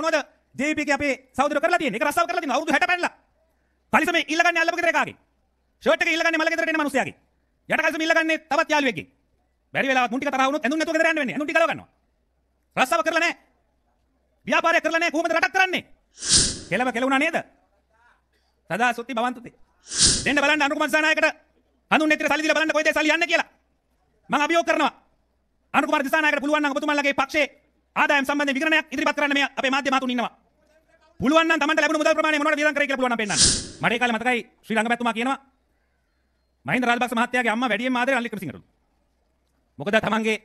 මොනවද JVP එකේ අපේ සහෝදර කරලා තියෙන්නේ? ඒක රස්සාව කරලා තියෙනවා. අවුරුදු 60 පැනලා. කලිසම ඉල්ලගන්නේ අල්ලපු ගෙදර එකාගේ. ෂර්ට් එක ඉල්ලගන්නේ මල ගෙදරට එන මිනිස්සයාගේ. යට කලිසම ඉල්ලගන්නේ තවත් යාළුවෙක්ගේ. බැරි වෙලාවත් මුන් ටික තරහ වුණොත් ඇඳුම් නැතුව ගෙදර යන්න වෙන්නේ. ඇඳුම් ටික ගලව ගන්නවා. රස්සාව කරලා නැහැ. ව්‍යාපාරයක් කරලා නැහැ. කොහොමද රටක් කරන්නේ? කෙලව කෙලුණා නේද? සදා සුත්ති බවන්තුති. දෙන්න බලන්න අනුකුමාර දිසානායකට හඳුන් නෙතිර සල්ලි දීලා බලන්න කොයිද සල්ලි යන්නේ කියලා. මම අභියෝග කරනවා. අනුකුමාර දිසානායකට පුළුවන් නම් ඔබතුමාලගේ පක්ෂයේ ආදායම් සම්බන්ධයෙන් විගණනයක් ඉදිරිපත් කරන්න මේ අපේ මාධ්‍ය මහතුන් ඉන්නවා. පුළුවන් නම් Tamanට ලැබුණු මුදල් ප්‍රමාණය මොනවද වියදම් කරේ කියලා පුළුවන් නම් පෙන්නන්න. මට ඒ කාලේ මතකයි ශ්‍රී ලංකා පැතුමා කියනවා මහින්ද රාජපක්ෂ මහත්තයාගේ අම්මා වැඩියෙන් ආදරේ රනිල් වික්‍රමසිංහටලු. මොකද තමන්ගේ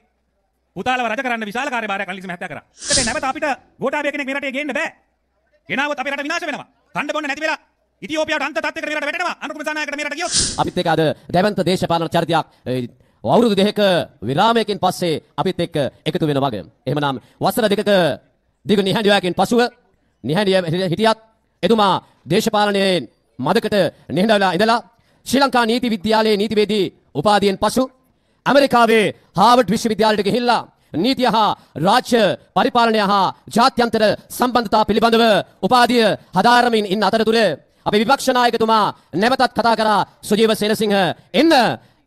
පුතාලව රජ කරන්න විශාල කාර්යභාරයක් රනිල් මහත්තයා කරා. ඒකේ නැවත අපිට ගෝඨාභය කෙනෙක් මේ රටේ ගේන්න බෑ. ගෙනාවොත් අපේ රට විනාශ වෙනවා. කණ්ඩ බොන්න නැති වෙලා ඉතියෝපියාවට අන්ත තත්ත්වයකට මේ රට වැටෙනවා. අනුකුම සානායකට මේ රට ගියොත්. අපිත් එක්ක අද දැවන්ත දේශපාලන චරිතයක් ඒ, අවුරුදු දෙකක විරාමයකින් පස්සේ අපිත් එක්ක එකතු වෙන වගේ. එහෙමනම් වසර දෙකක දිග නිහඬියාවකින් පසුව නිහඬිය හිටියත් එතුමා දේශපාලනයෙන් මදකට නිහඬවලා ඉඳලා ශ්‍රී ලංකා නීති විද්‍යාලයේ නීතිවේදී උපාධියෙන් පසු ඇමරිකාවේ හාවර්ඩ් විශ්වවිද්‍යාලයට ගිහිල්ලා නීතිය හා රාජ්‍ය පරිපාලනය හා ජාත්‍යන්තර සම්බන්ධතා පිළිබඳව උපාධිය හදාරමින් ඉන්න අතරතුර අපේ විපක්ෂ නායකතුමා නැවතත් කතා කරා සුජීව සේනසිංහ එන්න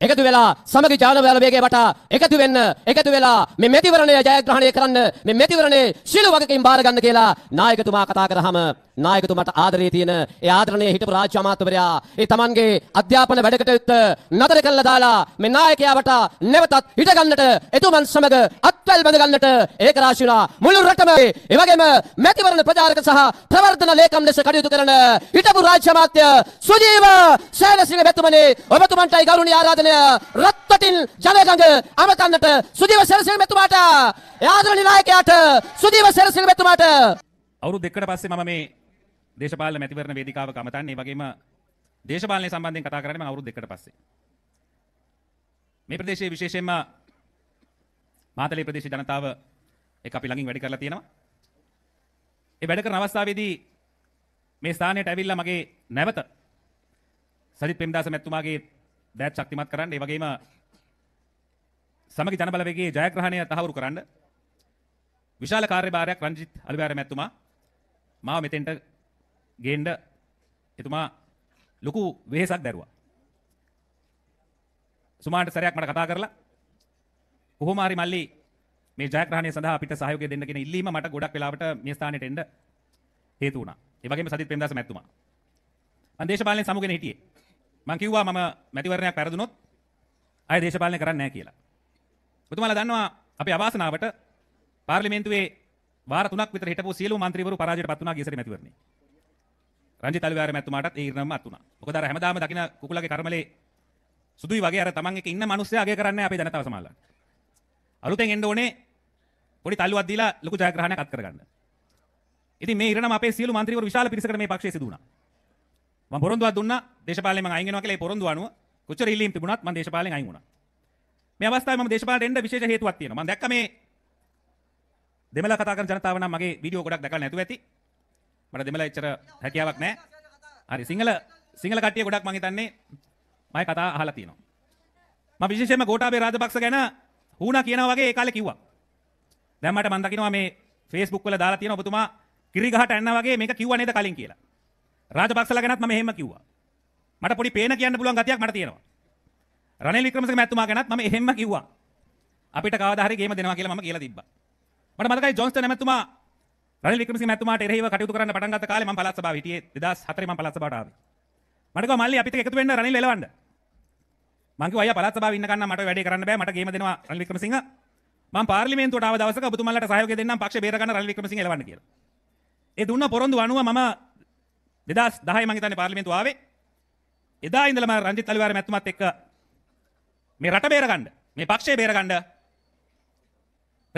එකතු වෙලා සමග ජානවල වේගය වටා එකතු වෙන්න එකතු වෙලා මේ මෙතිවරණය ජයග්‍රහණය කරන්න මේ මෙතිවරණේ ශිළු වගකීම් බාර ගන්න කියලා නායකතුමා කතා කරාම නායකතුමාට ආදරේ තියෙන ඒ ආදරණීය හිටපු රාජ්‍ය අමාත්‍යවරයා. ඒ තමන්ගේ අධ්‍යාපන වැඩකටයුත්ත නතර කළා දාලා මේ නායකයාට නැවතත් හිට ගන්නට එතුමන් සමග අත්වැල් බඳ ගන්නට ඒක රාශි වුණා. මුළු රටම ඒ වගේම මැතිවරණ ප්‍රචාරක සහ ප්‍රවර්ධන ලේකම් ලෙස කටයුතු කරන හිටපු රාජ්‍ය අමාත්‍ය සුජීව සේනසිංහ මෙතුමනි ඔබතුමන්ටයි ගෞරවනීය ආරාධනය. රත්වටින් ජනගඟ අමතන්නට සුජීව සේනසිංහ මෙතුමාට ඒ ආදරණීය නායකයාට සුජීව සේනසිංහ මෙතුමාට. අවුරුදු දෙකකට පස්සේ මම මේ දේශපාලන මැතිවරණ වේදිකාවක අමතන්නේ ඒ වගේම දේශපාලනය සම්බන්ධයෙන් කතා කරන්නේ මම අවුරුදු දෙකකට පස්සේ. මේ ප්‍රදේශයේ විශේෂයෙන්ම මාතලේ ප්‍රදේශ ජනතාව එක අපි ළඟින් වැඩි කරලා තියෙනවා. ඒ වැඩ කරන අවස්ථාවේදී මේ ස්ථානයට ඇවිල්ලා මගේ නැවත සජිත් ප්‍රේමදාස මැතිතුමාගේ දෑත් ශක්තිමත් කරන්න ඒ වගේම සමගි ජනබලවේගයේ ජයග්‍රහණය තහවුරු කරන්න විශාල කාර්යභාරයක් රංජිත් අලිවාර මැතිතුමා මාව මෙතෙන්ට ගේන්න එතුමා ලොකු වෙහෙසක් දැරුවා. සුමාන්ට සැරයක් මට කතා කරලා කොහොම හරි මල්ලි මේ ජයග්‍රහණය සඳහා අපිට සහයෝගය දෙන්න කියන ඉල්ලීම මට ගොඩක් වෙලාවට මේ ස්ථානෙට එන්න හේතු වුණා. ඒ වගේම සජිත් ප්‍රේමදාස මැතිතුමා. මම දේශපාලනයේ සමුගෙන හිටියේ. මම කිව්වා මම මැතිවරණයක් පැරදුනොත් ආය දේශපාලනය කරන්නේ නැහැ කියලා. ඔබතුමාලා දන්නවා අපේ අවාසනාවට පාර්ලිමේන්තුවේ වාර තුනක් විතර හිටපු සියලු මන්ත්‍රීවරු පරාජයට පත් වුණා ගියසරේ මැතිවරණේ. රංජිත් අලිවාර මැතිතුමාටත් ඒ ඉරණම අත් වුණා. මොකද අර හැමදාම දකින කුකුලගේ කර්මලේ සුදුයි වගේ අර තමන් එක ඉන්න මිනිස්සයා අගය කරන්නේ අපේ ජනතාව සමාජලා. අලුතෙන් එන්න ඕනේ පොඩි තල්ලුවක් දීලා ලොකු ජයග්‍රහණයක් අත් කරගන්න. ඉතින් මේ ඉරණම අපේ සියලු මන්ත්‍රීවරු විශාල පිරිසකට මේ පක්ෂයේ සිදු වුණා. මම පොරොන්දුවක් දුන්නා දේශපාලනයෙන් මම අයින් වෙනවා කියලා ඒ පොරොන්දුව අනුව කොච්චර ඉල්ලීම් තිබුණත් මම දේශපාලනයෙන් අයින් වුණා. මේ අවස්ථාවේ මම දේශපාලනයට එන්න විශේෂ හේතුවක් තියෙනවා. මම දැක්ක මේ දෙමළ කතා කරන ජනතාව නම් මගේ වීඩියෝ ගොඩක් දැකලා නැතුව ඇති. මට දෙමළ එච්චර හැකියාවක් නැහැ. හරි සිංහල සිංහල කට්ටිය ගොඩක් මං හිතන්නේ මම කතා අහලා තියෙනවා. මම විශේෂයෙන්ම ගෝඨාභය රාජපක්ෂ ගැන හුණා කියනවා වගේ ඒ කාලේ කිව්වා. දැන් මට මන් දකින්නවා මේ Facebook වල දාලා තියෙන ඔබතුමා කිරි ගහට ඇන්නා වගේ මේක කිව්වා නේද කලින් කියලා. රාජපක්ෂලා ගැනත් මම එහෙම කිව්වා. මට පොඩි පේන කියන්න පුළුවන් ගතියක් මට තියෙනවා. රනිල් වික්‍රමසිංහ මැතිතුමා ගැනත් මම එහෙම්ම කිව්වා. අපිට කවදා හරි ගේම දෙනවා කියලා මම කියලා තිබ්බා. මට මතකයි ජොන්ස්ටන් මැතිතුමා රනිල් වික්‍රමසිංහ මැතිතුමාට එරෙහිව කටයුතු කරන්න පටන් ගත්ත කාලේ මම පළාත් සභාවේ හිටියේ 2004 මම පළාත් සභාවට ආවේ. මට කිව්වා මල්ලි අපිත් එක්ක එකතු වෙන්න රනිල් එලවන්න. මං කිව්වා අයියා පළාත් සභාවේ ඉන්න කන්න මට වැඩේ කරන්න බෑ මට ගේම දෙනවා රනිල් වික්‍රමසිංහ. මම පාර්ලිමේන්තුවට ආව දවසක ඔබතුමාලට සහයෝගය දෙන්නම් පක්ෂේ බේර ගන්න රනිල් වික්‍රමසිංහ එලවන්න කියලා. ඒ දුන්න පොරොන්දු අනුව මම 2010 මං හිතන්නේ පාර්ලිමේන්තුව ආවේ. එදා ඉඳලම රංජිත් අලිවාර මැතිතුමත් එක්ක මේ රට බේර ගන්න මේ පක්ෂය බේර ගන්න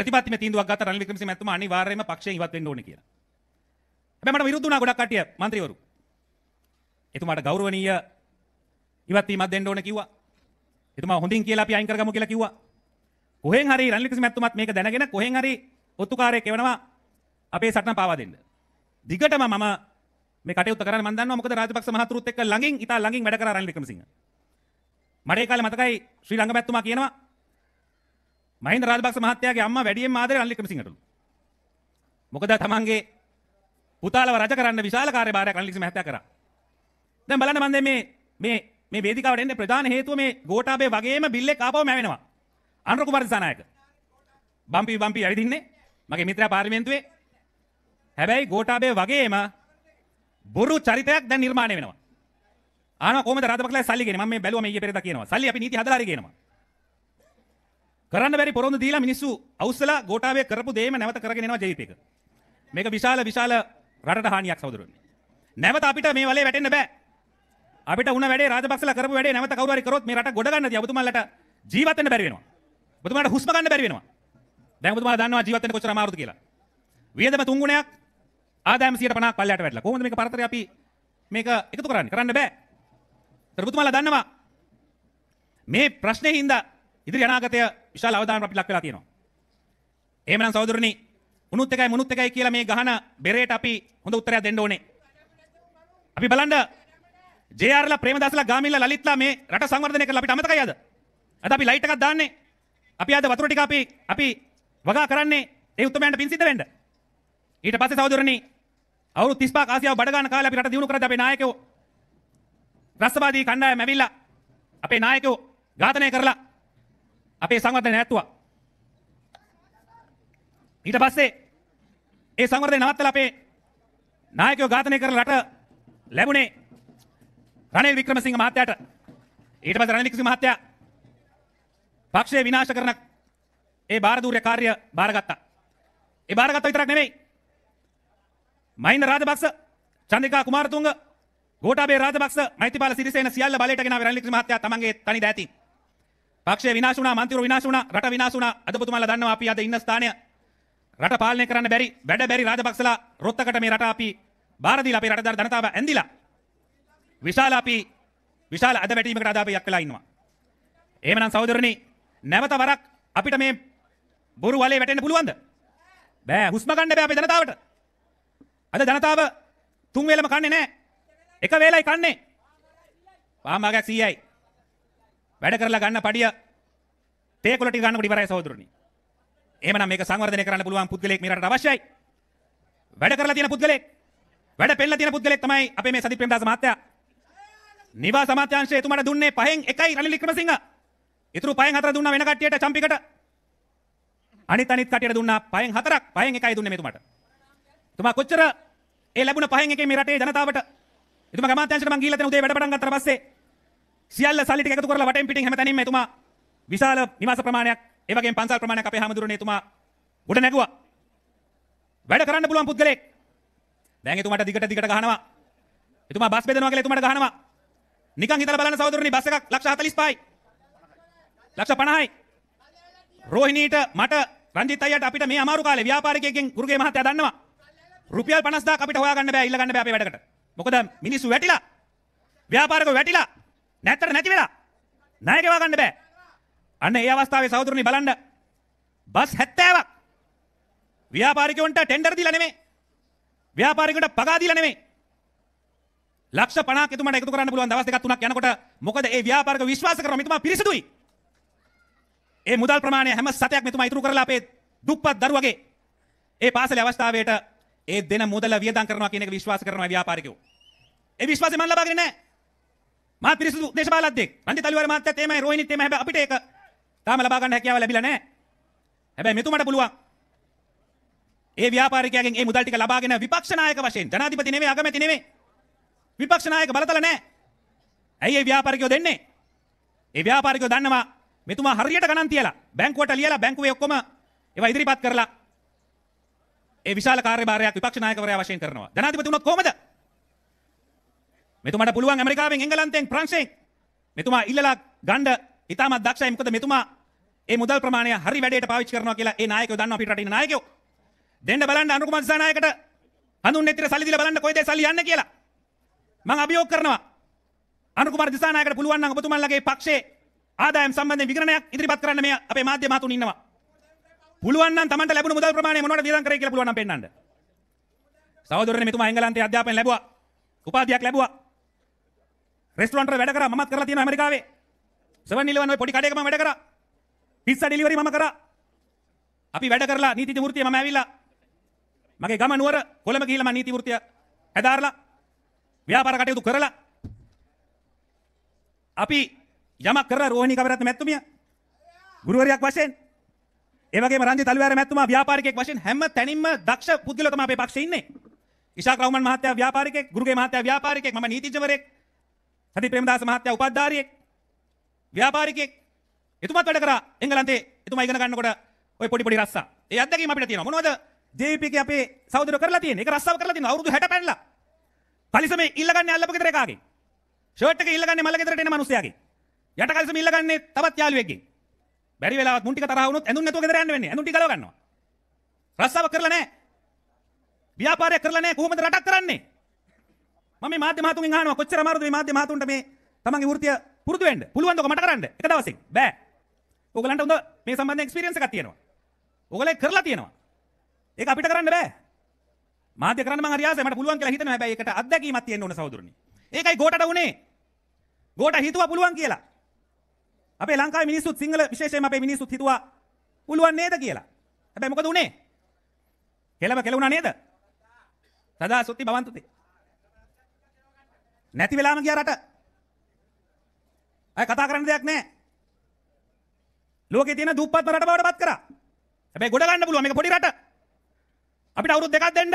ප්‍රතිපත්තිමය තීන්දුවක් ගත්ත රනිල් වික්‍රමසිංහ මැතිතුමා අනිවාර්යයෙන්ම පක්ෂයෙන් ඉවත් වෙන්න ඕනේ කියලා. හැබැයි මට විරුද්ධ වුණා ගොඩක් කට්ටිය മന്ത്രിවරු. එතුමාට ගෞරවනීය ඉවත් වීමක් දෙන්න ඕනේ කිව්වා. එතුමා හොඳින් කියලා අපි අයින් කරගමු කියලා කිව්වා. කොහෙන් හරි රනිල් වික්‍රමසිංහ මැතිතුමාත් මේක දැනගෙන කොහෙන් හරි ඔත්තුකාරයෙක් එවනවා අපේ සටන පාවා දෙන්න. දිගටම මම මේ කටයුත්ත කරන්න මම දන්නවා මොකද රාජපක්ෂ මහතුරුත් එක්ක ළඟින් ඉතා ළඟින් වැඩ කරා රනිල් වික්‍රමසිංහ. මඩේ කාලේ මතකයි ශ්‍රී ලංකා මැතිතුමා කියනවා මහින්ද රාජපක්ෂ මහත්තයාගේ අම්මා වැඩියෙන්ම ආදරේ රනිල් වික්‍රමසිංහටලු. මොකද තමන්ගේ පුතාලව රජ කරන්න විශාල කාර්යභාරයක් රනිල් වික්‍රමසිංහ මහත්තයා කරා. දැන් බලන්න මම දැන් මේ මේ මේ වේදිකාවට එන්නේ ප්‍රධාන හේතුව මේ ගෝඨාභය වගේම බිල් එක ආපහුම ඇවෙනවා. අනුර කුමාර දිසානායක. බම්පි බම්පි ඇවිදින්නේ මගේ මිත්‍රයා පාර්ලිමේන්තුවේ. හැබැයි ගෝඨාභය වගේම බොරු චරිතයක් දැන් නිර්මාණය වෙනවා. ආනවා කොහමද රාජපක්ෂලා සල්ලි ගෙනේ මම මේ බැලුවා මේ ඊයේ පෙරේදා කියනවා. සල්ලි අපි නීති හදලා හරි කියනවා. කරන්න බැරි පොරොන්දු දීලා මිනිස්සු අවුස්සලා ගෝඨාභය කරපු දේම නැවත කරගෙන එනවා ජීවිතේක. මේක විශාල විශාල රටට හානියක් සහෝදරයනි. නැවත අපිට මේ වලේ වැටෙන්න බෑ. අපිට උන වැඩේ රාජපක්ෂලා කරපු වැඩේ නැවත කවුරු හරි කරොත් මේ රට ගොඩ ගන්න තියා ඔබතුමාලට ජීවත් වෙන්න බැරි වෙනවා. ඔබතුමාලට හුස්ම ගන්න බැරි වෙනවා. දැන් ඔබතුමාලා දන්නවා ජීවත් වෙන්න කොච්චර අමාරුද කියලා. වියදම තුන් ගුණයක් ආදායම 150ක් පල්ලයට වැටලා. කොහොමද මේක පරතරය අපි මේක එකතු කරන්නේ? කරන්න බෑ. ඒතර ඔබතුමාලා දන්නවා මේ ප්‍රශ්නේ හින්දා ඉදිරි අනාගතය විශාල අවධානයක් අපි ලක් වෙලා තියෙනවා. එහෙමනම් සහෝදරනි උනුත් එකයි මුනුත් එකයි කියලා මේ ගහන බෙරේට අපි හොඳ උත්තරයක් දෙන්න ඕනේ. අපි බලන්න ජේආර්ලා ප්‍රේමදාසලා ගාමිල්ලා ලලිත්ලා මේ රට සංවර්ධනය කරලා අපිට අමතකයි අද. අද අපි ලයිට් එකක් දාන්නේ. අපි අද වතුර ටික අපි අපි වගා කරන්නේ ඒ උත්තරමයන්ට පින් සිද්ධ වෙන්න. ඊට පස්සේ සහෝදරනි අවුරුදු 35 ආසියාව බඩ ගන්න කාලේ අපි රට දිනු කරද්දී අපේ නායකයෝ රස්වාදී කණ්ඩායම ඇවිල්ලා අපේ නායකයෝ ඝාතනය කරලා අපේ සංවර්ධනය නැත්තුවා. ඊට පස්සේ ඒ සංවර්ධනය නවත්තලා අපේ නායකයෝ ඝාතනය කරලා රට ලැබුණේ රනිල් වික්‍රමසිංහ මහත්තයාට. ඊට පස්සේ රනිල් වික්‍රමසිංහ මහත්තයා පක්ෂය විනාශ කරන ඒ භාරදූර්ය කාර්ය බාරගත්තා. ඒ බාරගත්ත විතරක් නෙමෙයි. මහින්ද රාජපක්ෂ, චන්ද්‍රිකා කුමාරතුංග, ගෝඨාභය රාජපක්ෂ, මෛත්‍රීපාල සිරිසේන සියල්ල බලයට ගෙන ආවේ රනිල් වික්‍රමසිංහ මහත්තයා තමන්ගේ තනි දෑතින්. පක්ෂය විනාශ වුණා, මන්ත්‍රීවරු විනාශ වුණා, රට විනාශ වුණා. අද පුතුමාලා දන්නවා අපි අද ඉන්න ස්ථානය රට පාලනය කරන්න බැරි වැඩ බැරි රාජපක්ෂලා රොත්තකට මේ රට අපි බාර දීලා අපේ රට ජනතාව ඇඳිලා විශාල අපි විශාල අද වැටීමකට අද අපි යක් වෙලා ඉන්නවා. එහෙමනම් සහෝදරනි නැවත වරක් අපිට මේ බොරු වලේ වැටෙන්න පුළුවන්ද? බෑ හුස්ම ගන්න බෑ අපේ ජනතාවට. අද ජනතාව තුන් වේලම කන්නේ නැහැ. එක වේලයි කන්නේ. පාමාගයක් 100යි. වැඩ කරලා ගන්න පඩිය තේකොළ ටික ගන්නකොට ඉවරයි සහෝදරනි. එහෙමනම් මේක සංවර්ධනය කරන්න පුළුවන් පුද්ගලයෙක් මේ රටට අවශ්‍යයි. වැඩ කරලා තියෙන පුද්ගලයෙක්. වැඩ පෙන්නලා තියෙන පුද්ගලයෙක් තමයි අපේ මේ සදිත් ප්‍රේමදාස මහත්තයා. නිවාස අමාත්‍යාංශය එතුමාට දුන්නේ පහෙන් එකයි රනිල් වික්‍රමසිංහ. ඉතුරු පහෙන් හතර දුන්නා වෙන කට්ටියට චම්පිකට. අනිත් අනිත් කට්ටියට දුන්නා පහෙන් හතරක් පහෙන් එකයි දුන්නේ මෙතුමාට. එතුමා කොච්චර ඒ ලැබුණ පහෙන් එකේ මේ රටේ ජනතාවට එතුමා අමාත්‍යාංශයට මං ගිහිල්ලා තියෙන උදේ වැඩ පටන් ගත්තාට පස්සේ සියල්ල සල්ලි ටික එකතු කරලා වටෙන් පිටින් හැමතැනින්ම එතුමා විශාල නිවාස ප්‍රමාණයක් ඒ වගේම පන්සල් ප්‍රමාණයක් අපේ හැමදුරනේ එතුමා ගොඩ නැගුවා. වැඩ කරන්න පුළුවන් පුද්ගලෙක්. දැන් එතුමාට දිගට දිගට ගහනවා. එතුමා බස් බෙදනවා කියලා එතුමාට ගහනවා. නිකන් හිතලා බලන්න සහෝදරනි බස් එකක් ලක්ෂ 45යි. ලක්ෂ 50යි. රෝහිණීට මට රංජිත් අයියට අපිට මේ අමාරු කාලේ ව්‍යාපාරිකයෙක්ගෙන් ගුරුගේ මහත්තයා දන්නවා. රුපියල් 50000ක් අපිට හොයාගන්න බෑ ඉල්ල ගන්න බෑ අපේ වැඩකට. මොකද මිනිස්සු වැටිලා. ව්‍යාපාරිකයෝ වැටිලා. නැත්තර නැති වෙලා. ණය ගෙවා ගන්න බෑ. අන්න ඒ අවස්ථාවේ සහෝදරනි බලන්න. බස් 70ක් ව්‍යාපාරිකයන්ට ටෙන්ඩර් දීලා නෙමෙයි. ව්‍යාපාරිකයන්ට පගා දීලා නෙමෙයි. ලක්ෂ 50ක් එතුමාට එකතු කරන්න පුළුවන් දවස් දෙකක් තුනක් යනකොට මොකද ඒ ව්‍යාපාරික විශ්වාස කරනවා මෙතුමා පිරිසිදුයි. ඒ මුදල් ප්‍රමාණය හැම සතයක් මෙතුමා ඉතුරු කරලා අපේ දුප්පත් දරුවගේ ඒ පාසලේ අවස්ථාවේට ඒ දෙන මුදල වියදම් කරනවා කියන එක විශ්වාස කරනවා ව්‍යාපාරිකයෝ. ඒ විශ්වාසය මම ලබාගෙන නැහැ. මාත් පිරිසිදු දේශපාලඥයෙක්. රන්ජිත් අලිවාර මහත්තයත් එමය රෝහිණිත් එමය හැබැයි අපිට ඒක තාම ලබා ගන්න හැකියාව ලැබිලා නැහැ. හැබැයි මෙතුමාට පුළුවන්. ඒ ව්‍යාපාරිකයාගෙන් ඒ මුදල් ටික ලබාගෙන විපක්ෂ නායක වශයෙන් ජනාධිපති නෙමෙයි අගමැති නෙමෙයි. විපක්ෂ නායක බලතල නැහැ. ඇයි ඒ ව්‍යාපාරිකයෝ දෙන්නේ? ඒ ව්‍යාපාරිකයෝ දන්නවා මෙතුමා හරියට ගණන් තියලා බැංකුවට ලියලා බැංකුවේ ඔක්කොම ඒවා ඉදිරිපත් කරලා ඒ විශාල කාර්යභාරයක් විපක්ෂ නායකවරයා වශයෙන් කරනවා. ජනාධිපති වුණොත් කොහමද? මෙතුමාට පුළුවන් ඇමරිකාවෙන් එංගලන්තයෙන් ප්‍රංශයෙන්. මෙතුමා ඉල්ලලා ගණ්ඩ ඉතාමත් දක්ෂයි. මොකද මෙතුමා ඒ මුදල් ප්‍රමාණය හරි වැඩේට පාවිච්චි කරනවා කියලා ඒ නායකයෝ දන්නවා අපිට රටින් නායකයෝ. දෙන්න බලන්න අනුර කුමාර දිසානායකට හඳුන් නෙත්‍ර සල්ලි දීලා බලන්න කොයිද සල්ලි යන්නේ කියලා. මම අභියෝග කරනවා. අනුර කුමාර දිසානායකට පුළුවන් නම් ඔබතුමන්ලගේ පක්ෂයේ ආදායම් සම්බන්ධයෙන් විගණනයක් ඉදිරිපත් කරන්න මේ අපේ මාධ්‍ය මහතුන් ඉන්නවා. පුළුවන් නම් Tamanට ලැබුණු මුදල් ප්‍රමාණය මොනවද වියදම් කරේ කියලා පුළුවන් නම් පෙන්නන්න. සහෝදරනේ මෙතුමා එංගලන්තයේ අධ්‍යාපනය ලැබුවා. උපාධියක් ලැබුවා. රෙස්ටරන්ට් වැඩ කරා මමත් කරලා තියෙනවා ඇමරිකාවේ. 7-Eleven ඔය පොඩි කඩේක මම වැඩ කරා. පිස්සා ඩෙලිවරි මම කරා. අපි වැඩ කරලා නීති විමෘතිය මම ඇවිල්ලා. මගේ ගම නුවර කොළඹ ගිහිල්ලා මම නීති වෘත්තිය හැදාරලා. ව්‍යාපාර කටයුතු කරලා. අපි යමක් කරලා රෝහිණී කවරත්න මැතිතුමිය ගුරුවරයෙක් වශයෙන් ඒ වගේම රංජිත් අලුවෑර මැතිතුමා ව්‍යාපාරිකයෙක් වශයෙන් හැම තැනින්ම දක්ෂ පුද්ගලයෝ තමයි අපේ පක්ෂේ ඉන්නේ. ඉෂාක් රවුමන් මහත්තයා ව්‍යාපාරිකයෙක්, ගුරුගේ මහත්තයා ව්‍යාපාරිකයෙක්, මම නීතිඥවරයෙක්. සති ප්‍රේමදාස මහත්තයා උපාධාරියෙක්. ව්‍යාපාරිකයෙක්. එතුමත් වැඩ කරා එංගලන්තේ එතුමා ඉගෙන ගන්නකොට ওই පොඩි පොඩි රස්සා. ඒ අත්දැකීම අපිට තියෙනවා. මොනවද JVP එකේ අපේ සහෝදරයෝ කරලා තියෙන්නේ? ඒක රස්සාව කරලා තියෙනවා. අවුරුදු 60 පැනලා. කලිසමේ ඉල්ලගන්නේ අල්ලපු ගෙදර එකාගෙන්. ෂර්ට් එක ඉල්ලගන්නේ මල්ල ගෙදරට එන මිනිස්සයාගෙන්. යට කලිසම ඉල්ලගන්නේ තවත් යාළුවෙක්ගෙන්. බැරි වෙලාවත් මුන් ටික තරහ වුණොත් ඇඳුම් නැතුව ගෙදර යන්න වෙන්නේ. ඇඳුම් ටික ගලව ගන්නවා. රස්සාව කරලා නැහැ. ව්‍යාපාරය කරලා නැහැ. කොහොමද රටක් කරන්නේ? මම මේ මාධ්‍ය මහතුන්ගෙන් අහනවා කොච්චර අමාරුද මේ මාධ්‍ය මහතුන්ට මේ තමන්ගේ වෘත්තිය පුරුදු වෙන්න. පුළුවන්ද ඔක මට කරන්න? එක දවසින්. බෑ. ඕගලන්ට හොඳ මේ සම්බන්ධයෙන් එක්ස්පීරියන්ස් එකක් තියෙනවා. ඕගලේ කරලා තියෙනවා. ඒක අපිට කරන්න බෑ. මාධ්‍ය කරන්න මං හරි ආසයි මට පුළුවන් කියලා හිතනවා. හැබැයි ඒකට අත්දැකීමක් තියෙන්න ඕන සහෝදරනි. ඒකයි ගෝටට උනේ. ගෝට හිතුවා පුළුවන් කියලා. අපේ ලංකාවේ මිනිස්සුත් සිංහල විශේෂයෙන්ම අපේ මිනිස්සුත් හිතුවා පුළුවන් නේද කියලා. හැබැයි මොකද උනේ? කෙලව කෙලුණා නේද? සදා සුත්ති භවන්තුති. නැති වෙලාම ගියා රට. අය කතා කරන්න දෙයක් නැහැ. ලෝකේ තියෙන දුප්පත් රට බවට පත් කරා. හැබැයි ගොඩ ගන්න පුළුවන් මේක පොඩි රට. අපිට අවුරුදු දෙකක් දෙන්න.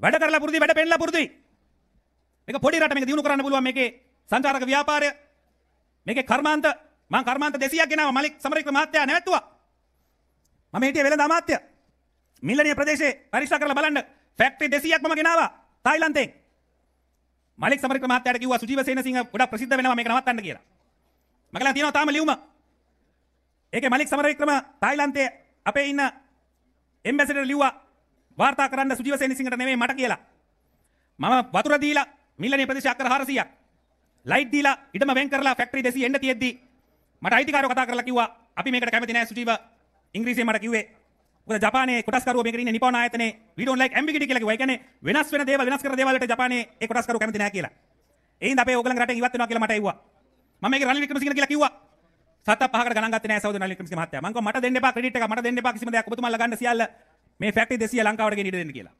වැඩ කරලා පුරුදුයි වැඩ පෙන්නලා පුරුදුයි. මේක පොඩි රට මේක දිනු කරන්න පුළුවන් මේකේ සංචාරක ව්‍යාපාරය මේකේ කර්මාන්ත මං කර්මාන්ත 200ක් ගෙනාවා මලික් සමරේක්‍ර මහත්තයා නැවැත්තුවා. මම හිටියේ වෙළඳ අමාත්‍ය. මිල්ලනිය ප්‍රදේශයේ පරීක්ෂා කරලා බලන්න ෆැක්ටරි 200ක් මම ගෙනාවා තායිලන්තයෙන්. මලික් සමරේක්‍ර මහත්තයාට කිව්වා සුජීව සේනසිංහ ගොඩක් ප්‍රසිද්ධ වෙනවා මේක නවත්තන්න කියලා. මගලා තියෙනවා තාම ලියුම. ඒකේ මලික් සමරවික්‍රම තායිලන්තයේ අපේ ඉන්න එම්බැසිඩර් ලිව්වා වාර්තා කරන්න සුජීව සේනසිංහට නෙමෙයි මට කියලා. මම වතුර දීලා මිල්ලනේ ප්‍රදේශ අක්කර 400ක් ලයිට් දීලා ඉඩම වෙන් කරලා ෆැක්ටරි 200 එන්න තියෙද්දි මට අයිතිකාරයෝ කතා කරලා කිව්වා අපි මේකට කැමති නෑ සුජීව ඉංග්‍රීසියෙන් මට කිව්වේ මොකද ජපානයේ කොටස්කරුවෝ මේකට ඉන්නේ නිපොන් ආයතනයේ we don't like ambiguity කියලා කිව්වා. ඒ කියන්නේ වෙනස් වෙන දේවල් වෙනස් කරන දේවල් වලට ජපානයේ ඒ කොටස්කරුවෝ කැමති නෑ කියලා. ඒ හින්දා අපේ ඕගලන්ගේ රටෙන් ඉවත් වෙනවා කියලා මට ඇහුවා. මම මේක රනිල් වික්‍රමසිංහ කියලා කිව්වා. සත පහකට ගණන් ගත්තේ නෑ සෞදි රනිල් වික්‍රමසිංහ මහත්තයා. මං කිව්වා මට දෙන්න එපා ක්‍රෙඩිට් එක මට දෙන්න එපා කිසිම දෙයක් ඔබතුමාලා ගන්න සියල්ල මේ ෆැක්ටරි 200 ලංකාවට ගෙනිට දෙන්න කියලා.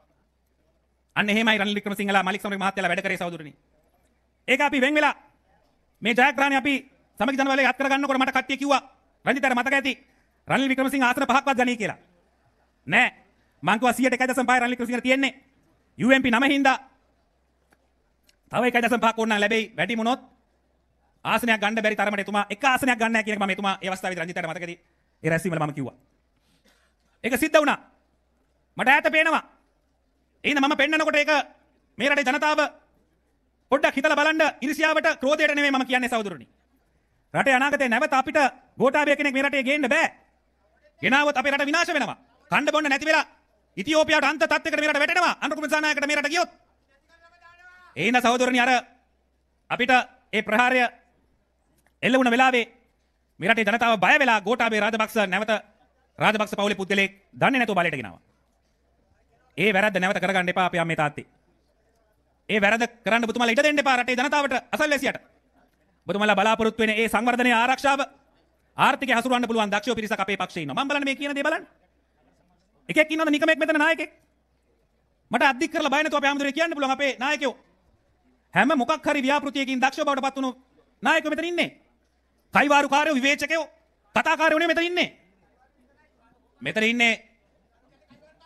අන්න එහෙමයි රනිල් වික්‍රමසිංහලා මලික් සමරේ මහත්තයාලා වැඩ කරේ සෞදුරනි. ඒක අපි වෙන් වෙලා මේ ජයග්‍රහණය අපි සමගි ජනවලේ අත් කරගන්නකොට මට කට්ටිය කිව්වා රංජිතට මතක ඇති රනිල් වික්‍රමසිංහ ආසන පහක්වත් ගනී කියලා. නෑ මං කිව්වා 101.5 රනිල් වික්‍රමසිංහට තියෙන්නේ. UMP නම හින්දා තව 1.5ක් ඕන නම් ලැබෙයි වැඩි මොනොත් ආසනයක් ගන්න බැරි තරමට එතුමා එක ආසනයක් ගන්න නැහැ කියන එක මම එතුමා ඒ අවස්ථාවේදී රංජිතට මතකදී ඒ රැස්වීම වල මම කිව්වා. ඒක සිද්ධ වුණා. මට ඈත පේනවා. එහෙනම් මම පෙන්නකොට ඒක මේ රටේ ජනතාව පොඩ්ඩක් හිතලා බලන්න ඉරිසියාවට ක්‍රෝධයට නෙමෙයි මම කියන්නේ සහෝදරනි. රටේ අනාගතේ නැවත අපිට ගෝඨාභය කෙනෙක් මේ රටේ ගේන්න බෑ. ගෙනාවොත් අපේ රට විනාශ වෙනවා. කණ්ඩ බොන්න නැති වෙලා ඉතියෝපියාවට අන්ත තත්ත්වයකට මේ රට වැටෙනවා. අනුර කුමාරසානායකට මේ රට ගියොත්. එහෙනම් සහෝදරනි අර අපිට ඒ ප්‍රහාරය එල්ල වුණ වෙලාවේ මේ රටේ ජනතාව බය වෙලා ගෝඨාභය රාජපක්ෂ නැවත රාජපක්ෂ පවුලේ පුද්ගලෙක් දන්නේ නැතුව බලයට ගෙනාවා. ඒ වැරද්ද නැවත කරගන්න එපා අපේ අම්මේ තාත්තේ. ඒ වැරද්ද කරන්න ඔබතුමාලා ඉඩ දෙන්න එපා රටේ ජනතාවට අසල්වැසියට. ඔබතුමාලා බලාපොරොත්තු වෙන ඒ සංවර්ධනයේ ආරක්ෂාව ආර්ථිකය හසුරවන්න පුළුවන් දක්ෂ පිරිසක් අපේ පක්ෂේ ඉන්නවා. මම බලන්නේ මේ කියන දේ බලන්න. එකෙක් ඉන්නවද නිකමෙක් මෙතන නායකයෙක්? මට අද්දික් කරලා බය නැතුව අපේ ආමතුරේ කියන්න පුළුවන් අපේ නායකයෝ. හැම මොකක් හරි ව්‍යාපෘතියකින් දක්ෂ බවට පත් වුණු නායකයෝ මෙතන ඉන්නේ. කයිවාරුකාරයෝ විවේචකයෝ කතාකාරයෝ නෙමෙයි මෙතන ඉන්නේ. මෙතන ඉන්නේ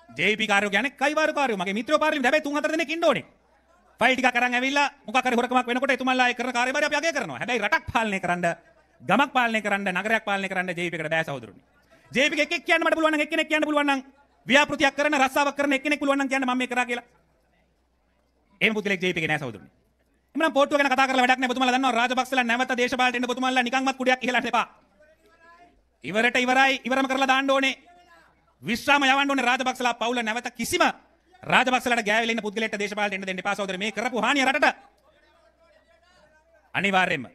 ජේපි කාරයෝ කියන්නේ කයිවාරුකාරයෝ මගේ මිත්‍රයෝ පාර්ලිමේන්ත හැබැයි තුන් හතර දෙනෙක් ඉන්න ඕනේ. ෆයිල් ටිකක් අරන් ඇවිල්ලා මොකක් හරි හොරකමක් වෙනකොට එතුමන්ලා ඒ කරන කාර්යභාරය අපි අගය කරනවා. හැබැයි රටක් පාලනය කරන්න, ගමක් පාලනය කරන්න, නගරයක් පාලනය කරන්න ජේපී එකට බෑ සහෝදරනි. ජේපී එකෙක් කියන්න මට පුළුවන් නම් එක්කෙනෙක් කියන්න පුළුවන් නම් ව්‍යාපෘතියක් කරන රස්සාවක් කරන එක්කෙනෙක් පුළුවන් නම් කියන්න මම මේ කරා කියලා. එහෙම පුද්ගලෙක් ජේපී එකේ නෑ සහෝදරනි. එමුනම් පොට්ටුව ගැන කතා කරලා වැඩක් නෑ. ඔබතුමාලා දන්නවා රාජපක්ෂලා නැවත දේශපාලනයට එන්න ඔබතුමාලා නිකන්වත් කුඩයක් ඉහළට එපා. ඉවරට ඉවරයි ඉවරම කරලා දාන්න ඕනේ. විශ්‍රාම යවන්න ඕනේ රාජපක්ෂලා පවුල නැවත කිසිම රාජපක්ෂලාට ගෑවිලා ඉන්න පුද්ගලයෙක්ට දේශපාලනයට එන්න දෙන්න එපා සහෝදරේ මේ කරපු හානිය රටට අනිවාර්යයෙන්ම